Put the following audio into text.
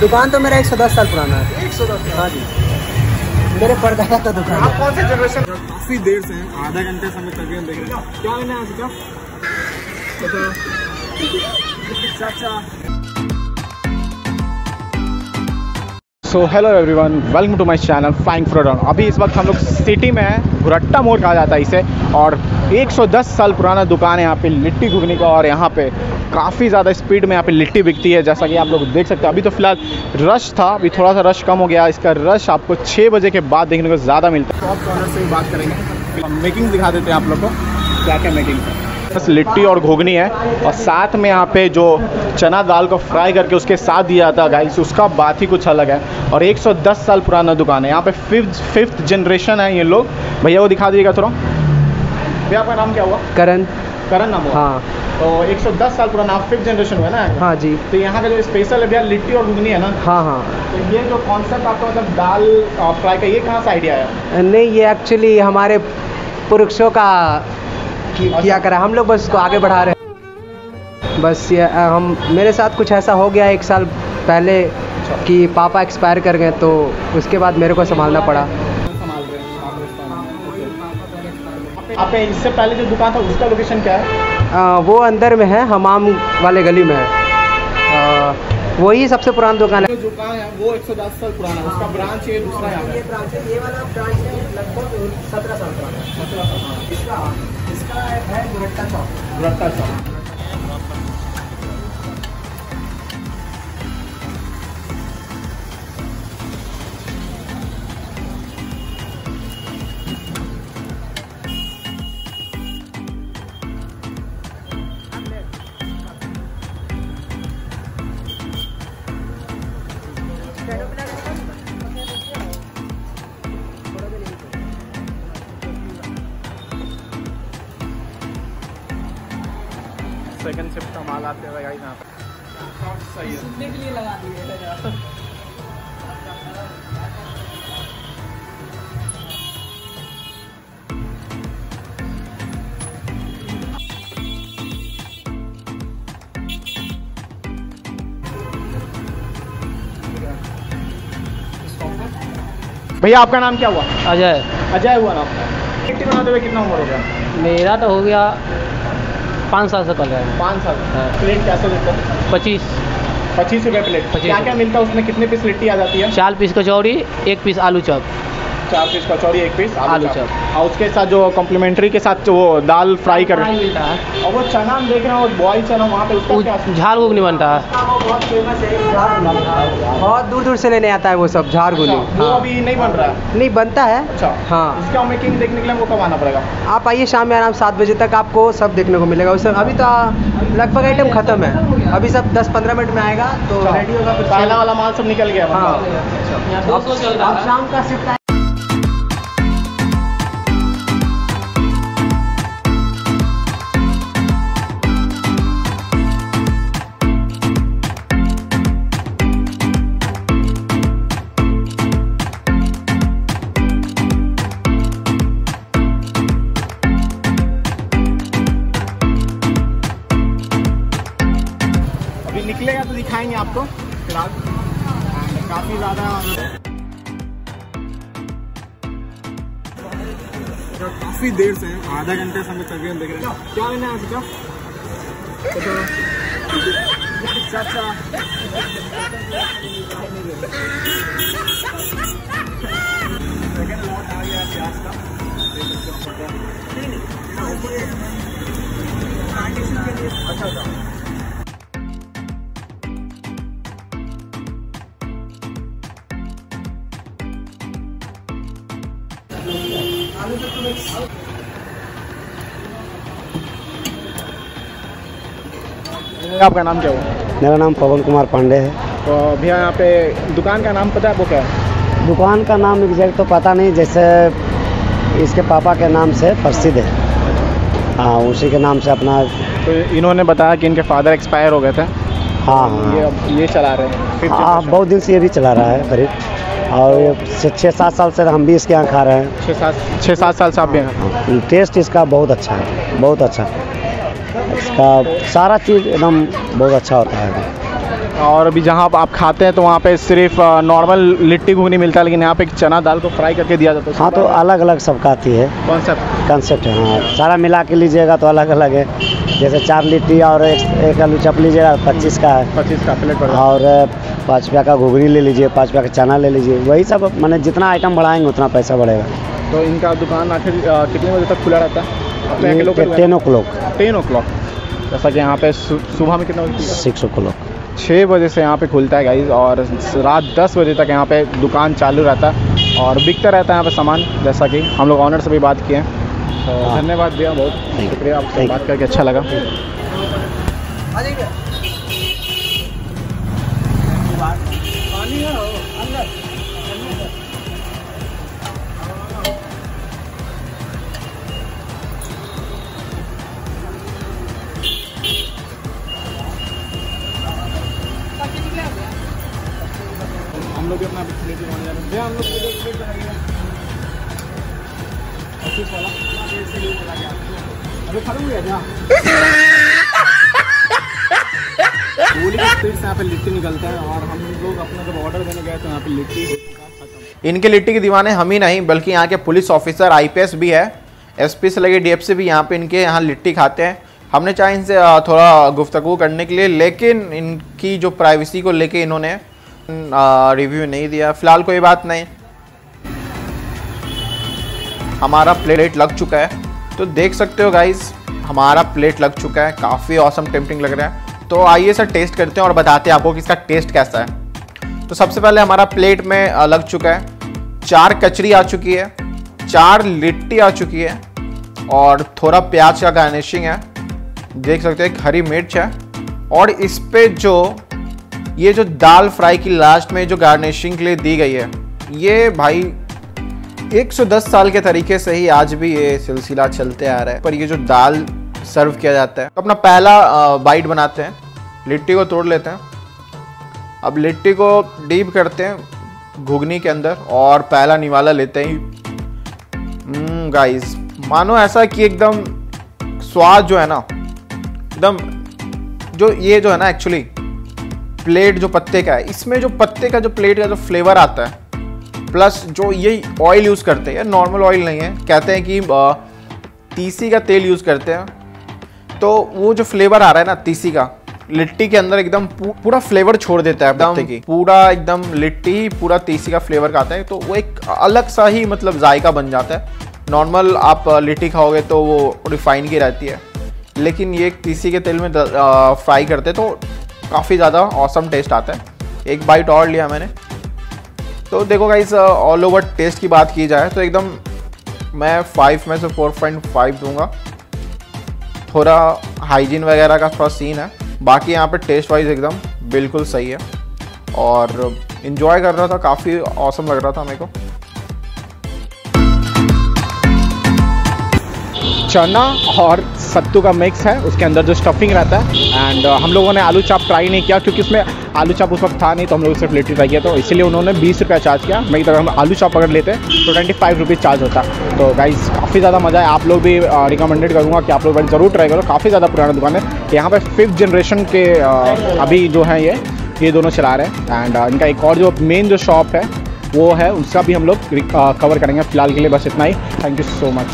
दुकान तो मेरा 110 साल पुराना है। 110 हाँ जी। मेरे परदादा का दुकान है। कौन से जनरेशन काफ़ी देर से हैं आधा घंटे से हमें तकरीबन देख रहे हैं। क्या लेना है आज का चाचा। So hello everyone welcome to my channel frying फ्रोडन अभी इस वक्त हम लोग सिटी में हैं भुरट्टा मोड़ कहा जाता है इसे। और 110 साल पुराना दुकान है यहाँ पे लिट्टी घुगनी का और यहाँ पे काफ़ी ज़्यादा स्पीड में यहाँ पे लिट्टी बिकती है, जैसा कि आप लोग देख सकते हैं। अभी तो फ़िलहाल रश था, अभी थोड़ा सा रश कम हो गया। इसका रश आपको छः बजे के बाद देखने को ज़्यादा मिलता है। शॉप ऑनर से भी बात करेंगे। मेकिंग दिखा देते हैं आप लोग को, क्या क्या मेकिंग है। बस लिट्टी और घुगनी है और साथ में यहाँ पे जो चना दाल को फ्राई करके उसके साथ दिया जाता है गाइस उसका बात ही कुछ अलग है। और 110 साल पुराना दुकान है। यहाँ पे फिफ्थ फिफ्थ जनरेशन है ये लोग। भैया, वो दिखा दीजिएगा थोड़ा। भैया आपका नाम क्या हुआ? करण। करण नाम हुआ? हाँ। तो 110 साल पुराना फिफ्थ जनरेशन हुआ ना? हाँ जी। तो यहाँ का जो स्पेशल है भैया लिट्टी और घुगनी है ना? हाँ हाँ। तो ये जो कॉन्सेप्ट आपका मतलब दाल फ्राई का ये कहाँ से आइडिया है नहीं ये एक्चुअली हमारे पुरुषों का कि, किया करा। हम लोग बस इसको आगे बढ़ा रहे हैं। बस ये हम मेरे साथ कुछ ऐसा हो गया एक साल पहले कि पापा एक्सपायर कर गए तो उसके बाद मेरे को संभालना पड़ा। आप इससे पहले जो दुकान था उसका लोकेशन क्या है? आ, वो अंदर में है हमाम वाले गली में है। वही सबसे पुराना दुकान है। जो दुकान है वो 110 साल पुराना है उसका ब्रांच ये दूसरा है ये ब्रांच ये वाला ब्रांच है लगभग सत्रह साल पुराना इसका इसका है गुरट्टा चौक भुरट्टा चौक सेकंड शिफ्ट का माल आते हुए गाइस यहाँ पे। सही है सुनने के लिए लगा दिए भैया आपका नाम क्या हुआ? अजय। अजय हुआ नाम बनाते हुए कितना उम्र हो गया? मेरा तो हो गया पाँच साल से कर रहे हैं। पाँच साल। हाँ। प्लेट कैसे सौ हैं पच्चीस। पच्चीस रुपये प्लेट क्या क्या मिलता है उसमें? कितने पीस लिट्टी आ जाती है? चार पीस कचौड़ी एक पीस आलू चॉप। चार पीस कचौड़ी एक पीस आलू चाप। और उसके साथ जो कॉम्प्लीमेंट्री के साथ वो दाल फ्राई कर और वो चना हम देख रहे हैं वो बॉयल चना वहाँ पे उसका वो झाल घुगनी बनता है। बहुत फ़ेमस है बहुत दूर दूर से लेने आता है वो सब झारगुनी अच्छा, हाँ। अभी नहीं बन रहा है? नहीं बनता है। अच्छा हाँ। इसका मेकिंग देखने के लिए हमको कब आना पड़ेगा? आप आइए शाम में आराम सात बजे तक आपको सब देखने को मिलेगा। उस अभी तो लगभग आइटम ख़त्म है। अभी सब दस पंद्रह मिनट में आएगा तो रेडी होगा पहला वाला माल सब निकल गया। हाँ। रहा अब शाम का शिफ्ट आपको फ़िलहाल And काफ़ी ज़्यादा काफ़ी देर से आधा घंटे से हमें तकरीबन देख रहे हैं। क्या लेना है आज का चाचा सेकंड लॉट आ गया प्याज का। अच्छा अच्छा। आपका नाम क्या हुआ? मेरा नाम पवन कुमार पांडे है। तो भैया यहाँ पे दुकान का नाम पता है आपको क्या? है दुकान का नाम एग्जैक्ट तो पता नहीं जैसे इसके पापा के नाम से प्रसिद्ध है। हाँ उसी के नाम से अपना तो इन्होंने बताया कि इनके फादर एक्सपायर हो गए थे। हाँ हाँ। अब ये चला रहे हैं। हाँ बहुत दिन से ये भी चला रहा है करीब। और छः सात साल से हम भी इसके यहाँ खा रहे हैं। छः सात छः सात साल से आप भी हैं हाँ, टेस्ट इसका बहुत अच्छा है बहुत अच्छा। इसका सारा चीज़ एकदम बहुत अच्छा होता है। और अभी जहाँ आप खाते हैं तो वहाँ पे सिर्फ़ नॉर्मल लिट्टी घुगनी मिलता है लेकिन यहाँ पे चना दाल को फ्राई करके दिया जाता है। हाँ तो अलग अलग सबका आती है। कॉन्सेप्ट कंसेप्ट है हाँ। सारा मिला के लीजिएगा तो अलग अलग है। जैसे चार लिट्टी और एक, एक आलू चप लीजिएगा पच्चीस का है। पच्चीस का प्लेट और पाँच रुपया का घुगनी ले लीजिए पाँच रुपया का चना ले लीजिए वही सब मैंने जितना आइटम बढ़ाएँगे उतना पैसा बढ़ेगा। तो इनका दुकान आखिर कितने बजे तक खुला रहता है? Ten o'clock ten o'clock जैसा कि यहाँ पे सुबह में कितना बजे सिक्स ओ क्लॉक छः बजे से यहाँ पे खुलता है गाइज़ और रात दस बजे तक यहाँ पे दुकान चालू रहता है और बिकता रहता है यहाँ पे सामान जैसा कि हम लोग ऑनर से भी बात किए हैं। तो हाँ। धन्यवाद भैया बहुत शुक्रिया आपसे बात करके अच्छा लगा। से यहाँ लिट्टी निकलता है और यहाँ लिट्टी इनके लिट्टी के दीवाने हम ही नहीं, बल्कि यहाँ के पुलिस ऑफिसर आईपीएस भी है। एसपी से लगे डीएफसी भी यहाँ पे इनके यहाँ लिट्टी खाते हैं। हमने चाहे इनसे थोड़ा गुफ्तगु करने के लिए, लेकिन इनकी जो प्राइवेसी को लेके इन्होंने रिव्यू नहीं दिया। फ़िलहाल कोई बात नहीं। हमारा प्लेट लग चुका है। तो देख सकते हो गाइज़ हमारा प्लेट लग चुका है। काफ़ी औसम टेम्पटिंग लग रहा है। तो आइए सर टेस्ट करते हैं और बताते हैं आपको कि इसका टेस्ट कैसा है। तो सबसे पहले हमारा प्लेट में लग चुका है। चार कचरी आ चुकी है, चार लिट्टी आ चुकी है और थोड़ा प्याज का गार्निशिंग है। देख सकते हो, एक हरी मिर्च है और इस पे जो, ये जो दाल फ्राई की लास्ट में जो गार्निशिंग के लिए दी गई है, ये भाई 110 साल के तरीके से ही आज भी ये सिलसिला चलते आ रहा है। पर ये जो दाल सर्व किया जाता है तो अपना पहला बाइट बनाते हैं। लिट्टी को तोड़ लेते हैं। अब लिट्टी को डीप करते हैं घुगनी के अंदर और पहला निवाला लेते ही। गाइस मानो ऐसा कि एकदम स्वाद जो है ना, एकदम जो ये जो है ना एक्चुअली प्लेट जो पत्ते का है, इसमें जो पत्ते का जो प्लेट का जो फ्लेवर आता है प्लस जो ये ऑयल यूज़ करते हैं नॉर्मल ऑयल नहीं है कहते हैं कि तीसी का तेल यूज़ करते हैं। तो वो जो फ्लेवर आ रहा है ना तीसी का लिट्टी के अंदर एकदम पूरा फ्लेवर छोड़ देता है की। पूरा एकदम लिट्टी पूरा तीसी का फ्लेवर का आता है तो वो एक अलग सा ही मतलब जायका बन जाता है। नॉर्मल आप लिट्टी खाओगे तो वो रिफाइन की रहती है। लेकिन ये तीसी के तेल में फ्राई करते तो काफ़ी ज़्यादा औसम टेस्ट आता है। एक बाइट और लिया मैंने। तो देखो गाइस ऑल ओवर टेस्ट की बात की जाए तो एकदम मैं फाइव में से फोर पॉइंट फाइव दूँगा। थोड़ा हाइजीन वगैरह का थोड़ा सीन है। बाकी यहाँ पे टेस्ट वाइज एकदम बिल्कुल सही है। और इन्जॉय कर रहा था, काफ़ी औसम लग रहा था मेरे को। चना और सत्तू का मिक्स है, उसके अंदर जो स्टफिंग रहता है। एंड हम लोगों ने आलू चाप ट्राई नहीं किया, क्योंकि उसमें आलू चाप उस वक्त था नहीं तो हम लोग सिर्फ़ लिट्टी ट्राई किया तो इसलिए उन्होंने बीस रुपया चार्ज किया। मेरी तरह हम आलू चाप अगर लेते तो ट्वेंटी फाइव रुपीज़ चार्ज होता। तो गाइज़ काफ़ी ज़्यादा मज़ा है आप लोग भी रिकमेंडेड करूँगा कि आप लोग ज़रूर ट्राई करो। काफ़ी ज़्यादा पुराना दुकान है। यहाँ पर फिफ्थ जनरेशन के अभी जो हैं ये ये दोनों चला रहे हैं। एंड इनका एक और जो मेन जो शॉप है, वो है, उसका भी हम लोग कवर करेंगे। फ़िलहाल के लिए बस इतना ही। Thank you so much